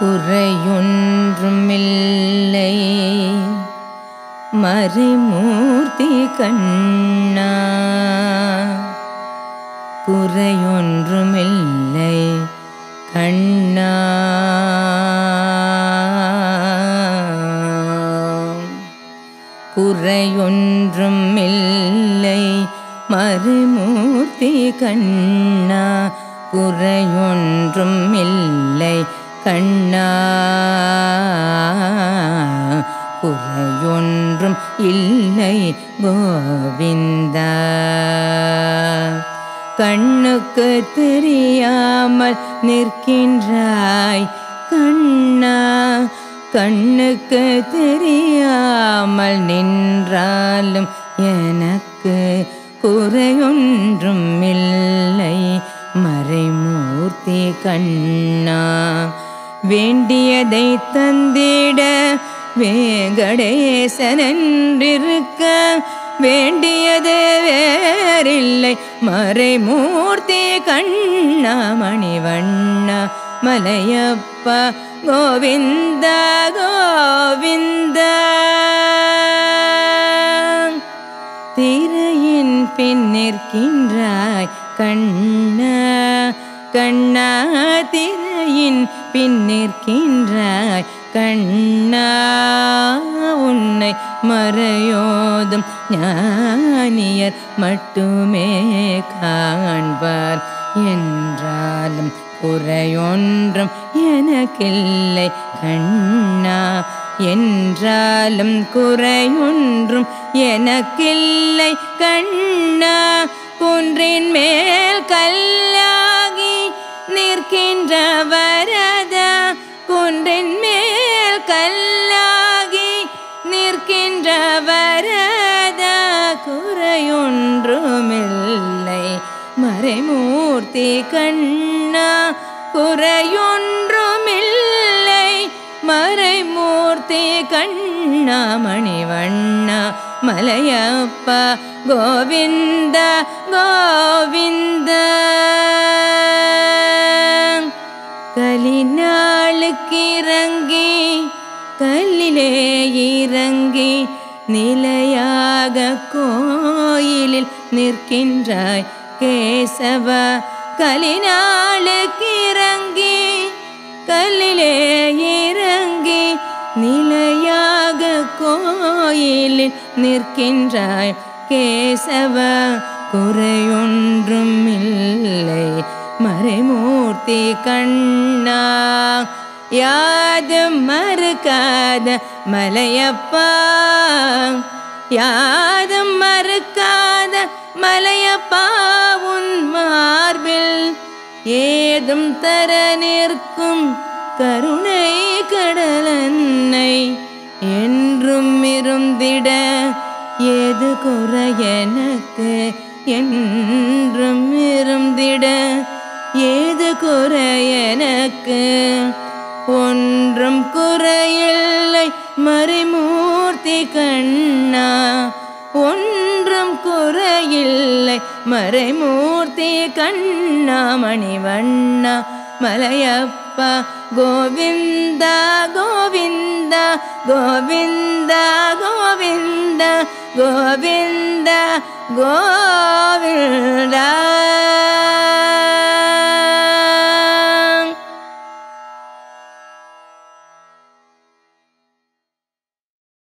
குறையொன்றுமில்லை. மறைமூர்த்தி கண்ணா குறையொன்றுமில்லை கண்ணா. குறையொன்றும் இல்லை மறுமூர்த்தி கண்ணா குறையொன்றும் கோவிந்தா. கண்ணுக்கு தெரியாமல் நிற்கின்றாய் கண்ணா. கண்ணுக்கு தெரியாமல் நின்றாலும் எனக்கு குறையொன்றும் இல்லை. மறைமூர்த்தி கண்ணா வேண்டியதை தந்திட வேங்கடேசனிருக்க வேண்டியது வேறில்லை. மறைமூர்த்தி கண்ணா மணிவண்ணா மலையப்பா கோவிந்த கோவிந்த. திரையின் பின் நிற்கின்றாய் கண்ணா கண்ணா தாயின் பின் நிற்கின்றாய். கண்ணா உன்னை மறையோதும் ஞானியர் மட்டுமே காண்பார். என்றாலும் குறையொன்றும் எனக்கில்லை. கண்ணா என்றாலும் குறையொன்றும் எனக்கில்லை. கண்ணா குன்றின் மேல் கல் கல்லாகி நிற்கின்ற வரதா குறையொன்றுமில்லை. மறைமூர்த்தி கண்ணா குறையொன்றுமில்லை. மறைமூர்த்தி கண்ணா மணிவண்ணா மலையப்ப கோவிந்த கோவிந்த. கலினாளுக்கு இறங்கி கல்லிலே இறங்கி நிலையாக கோயிலில் நிற்கின்றாய் கேசவ. கலினாளுக்கு இறங்கி கல்லிலே இறங்கி நிலையாக கோயிலில் நிற்கின்றாய் கேசவ. குறையொன்றும் இல்லை மறைமூர்த்தி கண்ணா. யாதும் மறுக்காத மலையப்பா? யாதும் மறுக்காத மலையப்பா? உன் மார்பில் ஏதும் தர நிற்கும் கருணை கடலன்னை என்றும் இருந்திட ஏது குறை எனக்கு என்றும் இருந்திட ஏது குறை எனக்கு? ஒன்றும் குறையில்லை. மறைமூர்த்தி கண்ணா ஒன்றும் குறையில்லை. மறைமூர்த்தி கண்ணா மணிவண்ணா மலையப்பா கோவிந்தா கோவிந்தா கோவிந்தா கோவிந்தா கோவிந்தா கோவிந்தா.